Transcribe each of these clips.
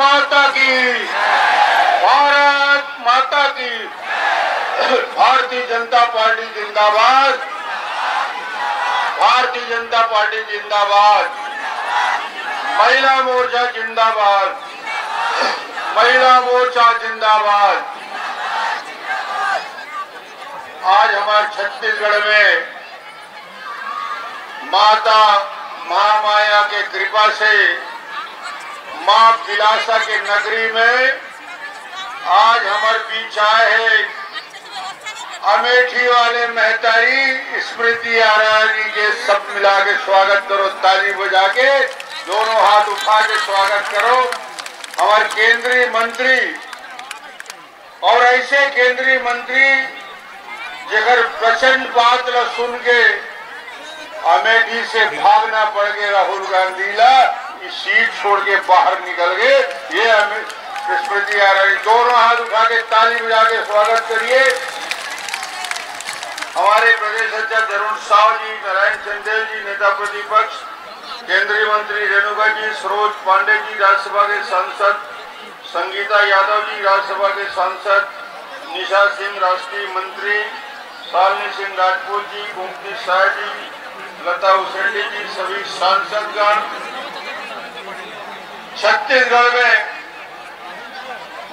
माता की। भारत माता की। भारतीय जनता पार्टी जिंदाबाद। भारतीय जनता पार्टी जिंदाबाद। महिला मोर्चा जिंदाबाद। महिला मोर्चा जिंदाबाद। आज हमारे छत्तीसगढ़ में माता महामाया के कृपा से माँ विलासा के नगरी में आज हमारे बीच आए है। अमेठी वाले मेहतारी, स्मृति आरानी के सब मिला के स्वागत करो, ताली बजा के, दोनों हाथ उठा के स्वागत करो। हमारे केंद्रीय मंत्री और ऐसे केंद्रीय मंत्री, जेकर प्रचंड बात ला सुन के अमेठी से भागना पड़ गया राहुल गांधी ला सीट छोड़ के बाहर निकल गए। ये हमें आ रही दोनों हाथ उठा के ताली बजा के स्वागत करिए। हमारे प्रदेश अध्यक्ष अरुण साव जी, नारायण चंदेल जी, नेता प्रतिपक्ष, केंद्रीय मंत्री रेणुका जी, सरोज पांडे जी, राज्यसभा के सांसद, संगीता यादव जी, राज्यसभा के सांसद, निशा सिंह, राष्ट्रीय मंत्री शालिनी सिंह राजपूत जी कुमती शाह जी, लता उसेंडी जी, सभी सांसदगण छत्तीसगढ़ में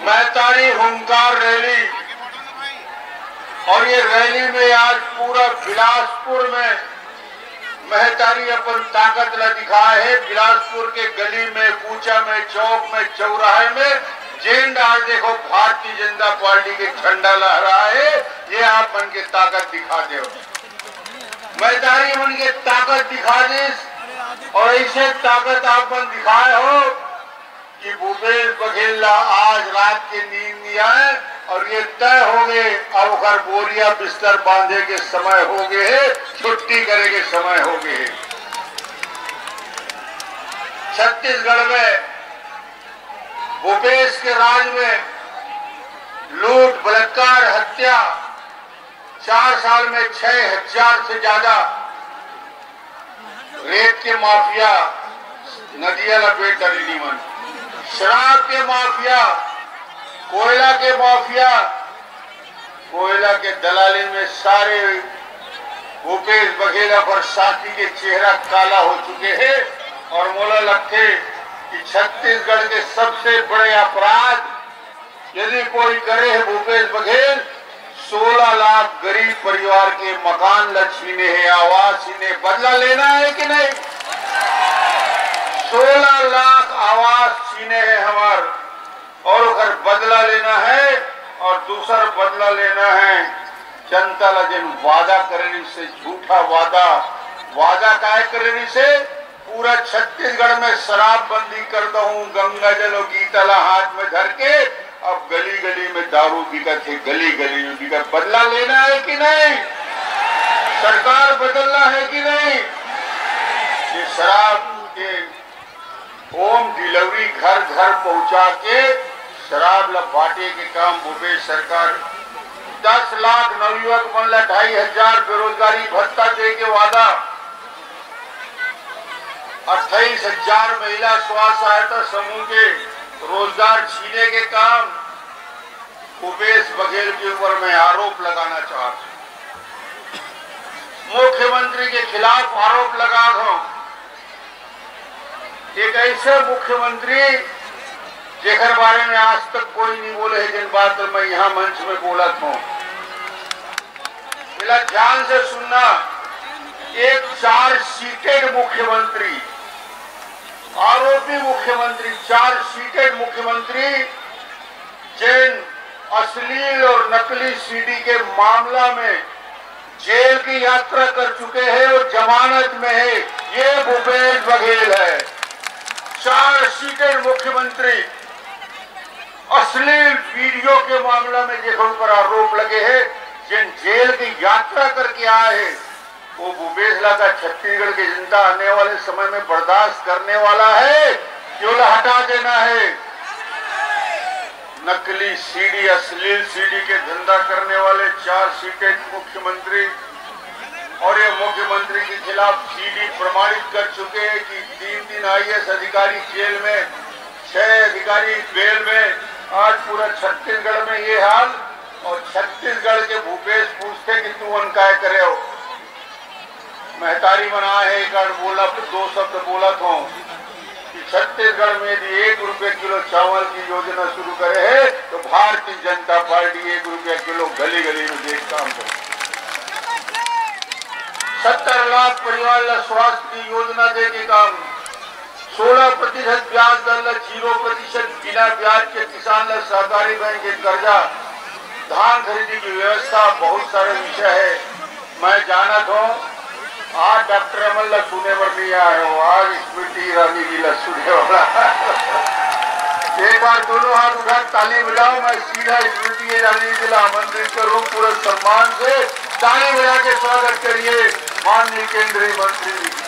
मैतारी हुंकार रैली। और ये रैली में आज पूरा बिलासपुर में महतारी अपन ताकत ला दिखाए है। बिलासपुर के गली में कूचा में, चौक में, चौराहे में जेंडा आज देखो, भारतीय जनता पार्टी के झंडा लहरा है। ये आप बन के ताकत दिखा दे। महतारी बन के ताकत दिखा दे। और ऐसे ताकत आप बन दिखाए हो कि भूपेश बघेल आज रात के नींद नहीं आए और ये तय हो गए, अब ओकर बोरिया बिस्तर बांधे के समय हो गए है, छुट्टी करे के समय हो गए है। छत्तीसगढ़ में, भूपेश के राज में लूट, बलात्कार, हत्या, चार साल में छह हज़ार से ज़्यादा रेत के माफिया, नदिया लपेट डली नीमन। शराब के माफिया, कोयला के माफिया, कोयला के दलाली में सारे भूपेश बघेला पर साथी के चेहरा काला हो चुके हैं और मोला लगते कि छत्तीसगढ़ के सबसे बड़े अपराध, यदि कोई करे है भूपेश बघेल 16 लाख गरीब परिवार के मकान लक्ष्मी छीने है, आवास छीने बदला लेना है कि नहीं? 16 लाख छीने हैं हमार। और अगर बदला लेना है और दूसरा बदला लेना है। जनता ला जिन वादा करने से, झूठा वादा। वादा काय करने से? पूरा छत्तीसगढ़ में शराब बंदी कर दू गंगा जल और गीतला हाथ में धर के, अब गली गली में दारू बिकत है गली गली में बिकत बदला लेना है कि नहीं? सरकार बदलना है कि नहीं? ये शराब के होम डिलीवरी घर घर पहुँचा के शराब ला बांटे के काम भूपेश सरकार दस लाख नवयुवक मन ला ढाई हज़ार बेरोजगारी, भत्ता दे के वादा। अट्ठाईस हज़ार महिला स्वास्थ्य सहायता समूह के रोज़गार छीने के काम भूपेश बघेल के ऊपर मैं आरोप लगाना चाहता हूँ। मुख्यमंत्री के खिलाफ आरोप लगा दो। एक ऐसे मुख्यमंत्री जेकर बारे में आज तक कोई नहीं बोले है जिन बात मैं यहाँ मंच में बोला था। मिला ध्यान से सुनना, एक चार सीटेड मुख्यमंत्री, आरोपी मुख्यमंत्री, चार सीटेड मुख्यमंत्री, जिन अश्लील और नकली सीडी के मामला में जेल की यात्रा कर चुके हैं और जमानत में है, ये भूपेश बघेल है। चार सीटेड मुख्यमंत्री। अश्लील वीडियो के मामला में जिन पर आरोप लगे हैं, जिन जेल की यात्रा करके आए हैं। वो भूपेश ला का छत्तीसगढ़ की जनता आने वाले समय में बर्दाश्त करने वाला है, क्यों हटा देना है? नकली सीडी, अश्लील सीडी के धंधा करने वाले चार सीटेड मुख्यमंत्री और ये मुख्यमंत्री के खिलाफ सीडी प्रमाणित कर चुके हैं कि तीन दिन आईएएस अधिकारी जेल में, छह अधिकारी बेल में, आज पूरा छत्तीसगढ़ में ये हाल, और छत्तीसगढ़ के भूपेश पूछते कि तू अनकाय करे हो? महतारी बना है एक बोला दो शब्द बोला कि छत्तीसगढ़ में यदि एक रुपए किलो चावल की योजना शुरू करे है तो भारतीय जनता पार्टी एक रुपया किलो गली गली में देख काम करे। सत्तर लाख परिवार स्वास्थ्य की योजना देने का सोलह प्रतिशत ब्याज दर ज़ीरो प्रतिशत बिना ब्याज के किसान सहकारी बैंक के कर्जा। धान खरीदी की व्यवस्था बहुत सारे विषय है। मैं जाना था आज डॉक्टर अमल सुने पर नहीं आ रहा हूँ। आज स्मृति ईरानी जी सुने वाला। एक बार दोनों हाथ उठा ताली बजाओ, मैं सीधा स्मृति ईरानी जी आमंत्रित करूँ, पूरे सम्मान से ताली बजा के स्वागत करिए। माननीय केंद्रीय मंत्री